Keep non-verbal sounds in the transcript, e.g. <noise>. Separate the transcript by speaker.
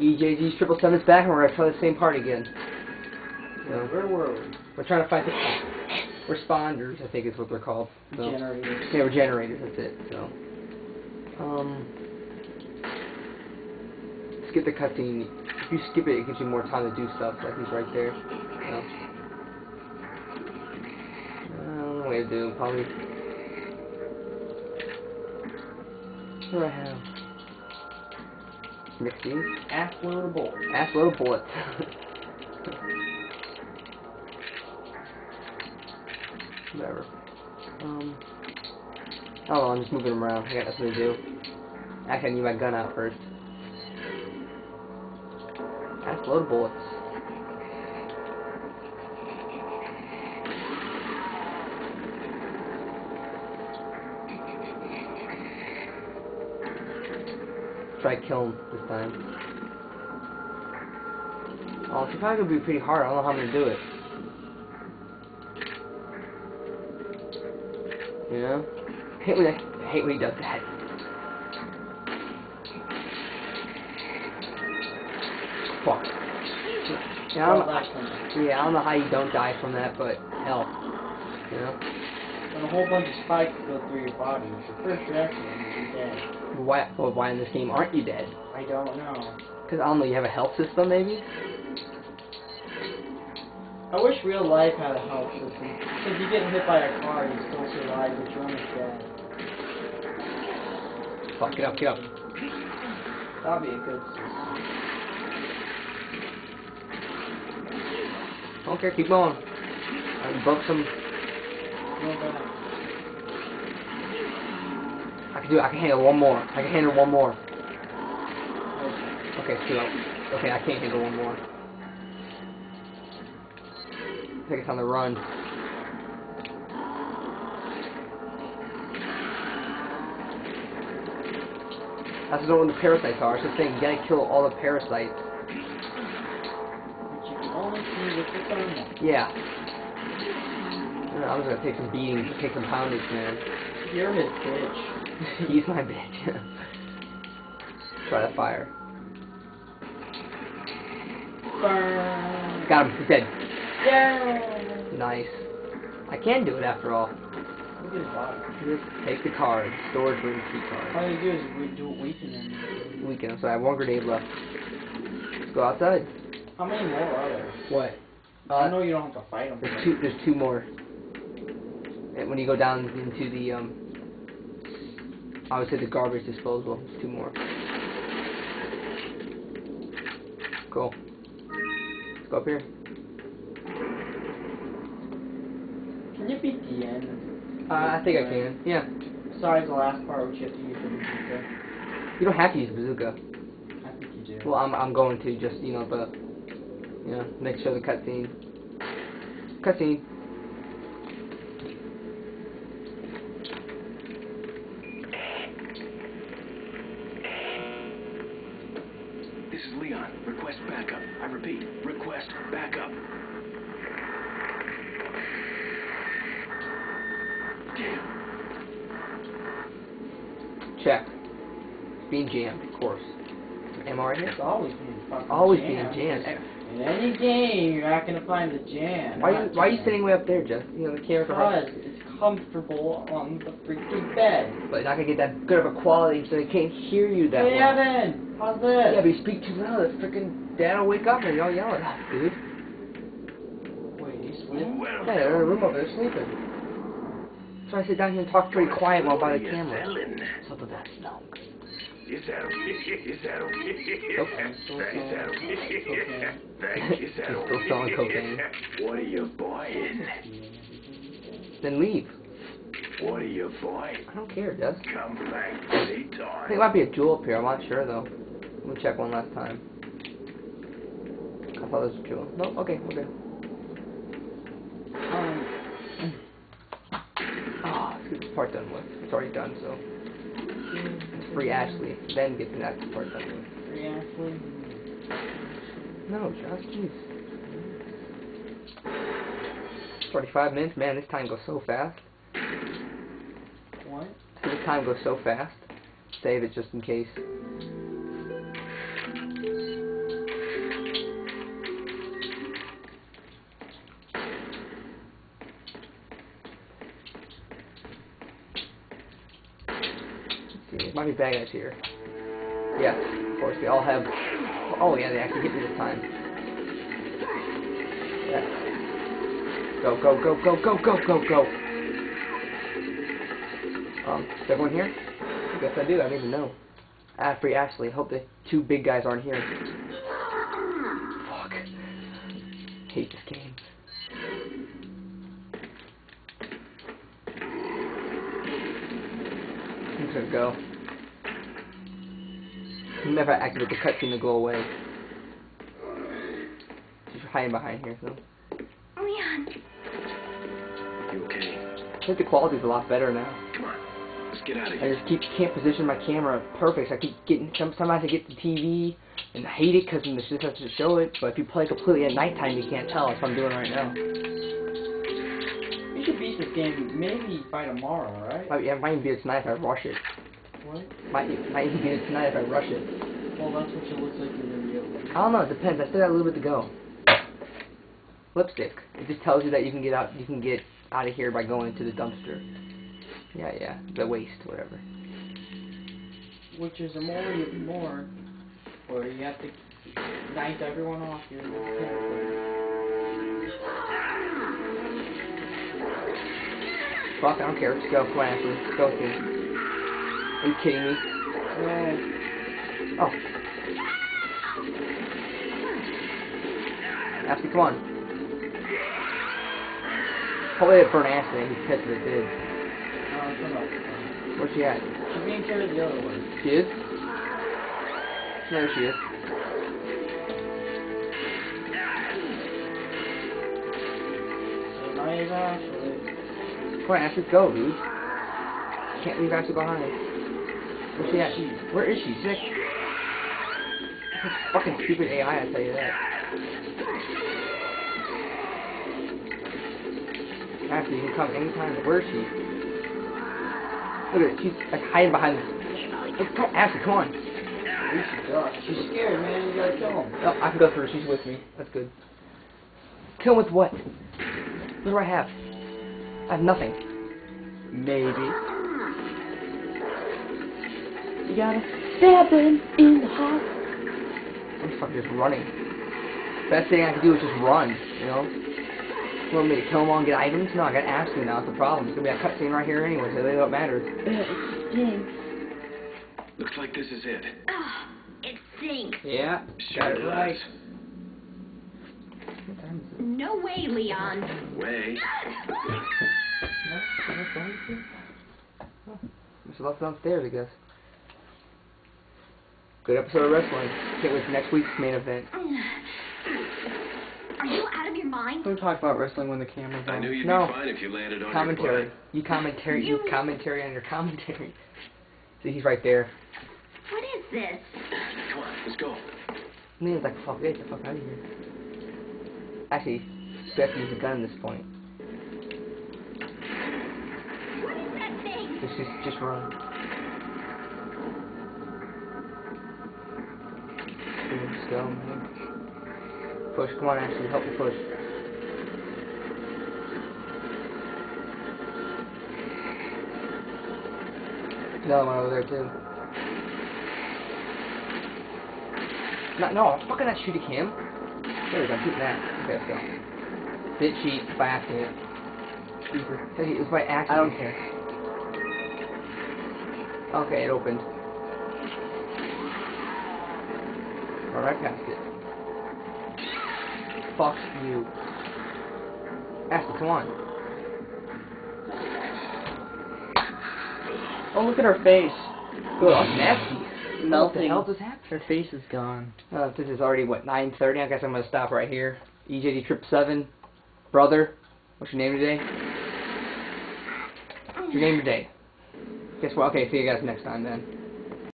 Speaker 1: EJD triple seven's back, and we're gonna try the same part again. So
Speaker 2: Where were we?
Speaker 1: we're trying to find the responders, I think is what they're called. So,
Speaker 2: Generators.
Speaker 1: yeah, we're generators. That's it. So, um, skip the cutscene. If you skip it, it gives you more time to do stuff. Like he's right there. So. I don't know what to do. Probably. What do I have? Mixing.
Speaker 2: Ass load of bull.
Speaker 1: Ass load of bullets. Whatever. Um. Oh, I'm just moving them around. I got nothing to do. Actually, I need my gun out first. Ass load of bullets. Try to kill him this time. Oh, it's probably gonna be pretty hard. I don't know how I'm gonna do it. You know? I hate when I, I hate when he does that. Fuck. Yeah, I don't,
Speaker 2: one.
Speaker 1: yeah, I don't know how you don't die from that, but hell. You know?
Speaker 2: When a whole bunch of spikes go through your body, your first reaction is you're dead.
Speaker 1: Why, well, why in this game aren't you dead?
Speaker 2: I don't know.
Speaker 1: Because I don't know, you have a health system maybe?
Speaker 2: I wish real life had a health system. Because you get hit by a car, you still survive, but you're almost dead.
Speaker 1: Fuck, get up, get up.
Speaker 2: That'd be a good system.
Speaker 1: Don't care, keep going. I broke some. I can do I can handle one more. I can handle one more.
Speaker 2: Okay.
Speaker 1: Two. Okay, I can't handle one more. I think it's on the run. That's what the parasites are. It's just saying you gotta kill all the parasites.
Speaker 2: The.
Speaker 1: Yeah. I'm just gonna take some beatings, take some poundage, man.
Speaker 2: You're a bitch. <laughs>
Speaker 1: He's my bitch. <laughs> Try the fire.
Speaker 2: Burn.
Speaker 1: Got him. He's dead.
Speaker 2: Yeah.
Speaker 1: Nice. I can do it after all.
Speaker 2: Look at his body.
Speaker 1: Just take the card. Storage room key card.
Speaker 2: All you do is we do it weaken him.
Speaker 1: Weekend. So I have one grenade left. Let's go outside.
Speaker 2: How many more are there?
Speaker 1: What?
Speaker 2: I
Speaker 1: Uh,
Speaker 2: know you don't have to fight them.
Speaker 1: there's two. There's two more. And when you go down into the um, I would say the garbage disposal. Two more. Cool. Let's go up here.
Speaker 2: Can you beat the end?
Speaker 1: Uh, I think I can. Yeah.
Speaker 2: Besides the last part, which you have to use the bazooka.
Speaker 1: You don't have to use bazooka.
Speaker 2: I think you do.
Speaker 1: Well, I'm I'm going to just you know the you know make sure the cutscene cutscene.
Speaker 3: This is Leon. Request backup. I repeat, request backup. Damn.
Speaker 1: Check. It's Being jammed, of course. I?
Speaker 2: It's always being fucking
Speaker 1: Always
Speaker 2: jammed.
Speaker 1: being jammed.
Speaker 2: In any game, you're not gonna find the jam.
Speaker 1: Why
Speaker 2: not
Speaker 1: you, why are you sitting way up there, Jeff? You know the camera
Speaker 2: Because it's comfortable on the freaking bed.
Speaker 1: but you're not gonna get that good of a quality, so they can't hear you that
Speaker 2: yeah,
Speaker 1: well.
Speaker 2: then. How's this?
Speaker 1: Yeah, but you speak too loud. The freaking dad will wake up and y'all yell at us, dude.
Speaker 2: Wait, he's sleeping?
Speaker 1: Yeah, they're in a room over there sleeping. So I sit down here and talk pretty quiet while by the camera. Something that's long.
Speaker 3: Is that okay? Is that okay? Is that okay? Thank you. Is that
Speaker 1: Still selling
Speaker 3: okay?
Speaker 1: cocaine.
Speaker 3: What are you buying?
Speaker 1: Then leave.
Speaker 3: What are you buying?
Speaker 1: I don't care, Jess.
Speaker 3: Come back
Speaker 1: I think
Speaker 3: anytime.
Speaker 1: it might be a jewel up here. I'm not sure though. Let me check one last time. I thought it was a jewel. No, okay, we're good.
Speaker 2: Um,
Speaker 1: Ah, let's get this part done with. It's already done, so it's free Ashley. Then get the next part done with.
Speaker 2: free Ashley.
Speaker 1: No, Josh, jeez. 45 minutes? Man, this time goes so fast.
Speaker 2: What?
Speaker 1: This time goes so fast. Save it just in case. Many bad guys here? Yes, of course, they all have... Oh, yeah, they actually hit me this time. Yeah. Go, go, go, go, go, go, go, go! Um, is everyone here? I guess I do, I don't even know. Free Ashley. Hope the two big guys aren't here. Fuck. Hate this game. I'm gonna go. Never activate the cutscene to go away. She's hiding behind here, so.
Speaker 4: Leon,
Speaker 3: You okay?
Speaker 1: I think the quality's a lot better now.
Speaker 3: Come on. Let's get out of here.
Speaker 1: I just keep can't position my camera perfect. So I keep getting sometimes I get the TV and I hate it because the shit has to show it. But if you play completely at nighttime, you can't tell. That's what I'm doing right now.
Speaker 2: You should beat this game maybe by tomorrow, right?
Speaker 1: Might, yeah, might even be tonight if I rush it.
Speaker 2: What?
Speaker 1: Might might even be tonight if I rush it.
Speaker 2: Well, that's what it looks like you're gonna be able to.
Speaker 1: I don't know. It depends. I still got a little bit to go. Lipstick. It just tells you that you can get out. You can get out of here by going into the dumpster. Yeah, yeah. The waste, whatever.
Speaker 2: Which is a more more, or you have to knife everyone off your.
Speaker 1: Fuck, I don't care. Just go. Come on, Ashley. Let's go, kid. Are you kidding me?
Speaker 2: Yeah.
Speaker 1: Oh. Ashley, come on. Hopefully it burned Ashley. He's pissed that it did. Where's she at?
Speaker 2: She's being carried the other way.
Speaker 1: She is? There she is.
Speaker 2: So naive actually.
Speaker 1: Come on, Ashley, go, dude. Can't leave Ashley behind. Where's she at? Where is she? Sick. This fucking stupid AI, I tell you that. Ashley, you can come anytime. Where is she? Look at it. She's like hiding behind. Look, come, Ashley, come on.
Speaker 2: At least she does. She's scared, man. You gotta kill him.
Speaker 1: Oh, I can go through. She's with me. That's good. Kill with what? What do I have? I have nothing. Maybe. You gotta stab him in the heart. I'm fucking just running. Best thing I can do is just run, you know? You want me to kill them all and get items? No, I got Ashley now. That's the problem. It's gonna be a cutscene right here anyway, so they don't matter.
Speaker 3: Looks like this is it.
Speaker 4: oh, it stinks.
Speaker 1: Yeah.
Speaker 3: Sure
Speaker 1: Got it right. What time is it?
Speaker 4: No way, Leon.
Speaker 3: Way. <laughs>
Speaker 1: No, no, don't. Oh, left downstairs, I guess. Good episode of wrestling. Can't wait for next week's main event.
Speaker 4: Are you out of your mind?
Speaker 1: Don't talk about wrestling when the camera's on.
Speaker 3: I knew you'd
Speaker 1: no.
Speaker 3: be fine if you landed on
Speaker 1: commentary.
Speaker 3: your butt.
Speaker 1: You commentary. You
Speaker 4: You-
Speaker 1: commentary on your commentary. <laughs> See, he's right there.
Speaker 4: What is this?
Speaker 3: Come on, let's go.
Speaker 1: And then he's like, "Fuck, get the fuck out of here." Actually, we have to use a gun at this point.
Speaker 4: What is that thing?
Speaker 1: Just, just, just run. Go. Push, come on, Ashley, help me push. Another one over there too. No, no, I'm fucking not shooting him. There we go, shoot that. Okay, let's go. Did cheat by accident. Hey, It was by accident.
Speaker 2: I don't care.
Speaker 1: Okay, it opened. Or right past it. Fuck you. Ashley, come on.
Speaker 2: Oh, look at her face.
Speaker 1: Good, that's nasty. What the
Speaker 2: Melting.
Speaker 1: hell just happened?
Speaker 2: Her face is gone.
Speaker 1: Uh, this is already, what, 9.30? I guess I'm gonna stop right here. EJD Trip 7. Brother, what's your name today? What's your name today? Guess what? Okay, see you guys next time then.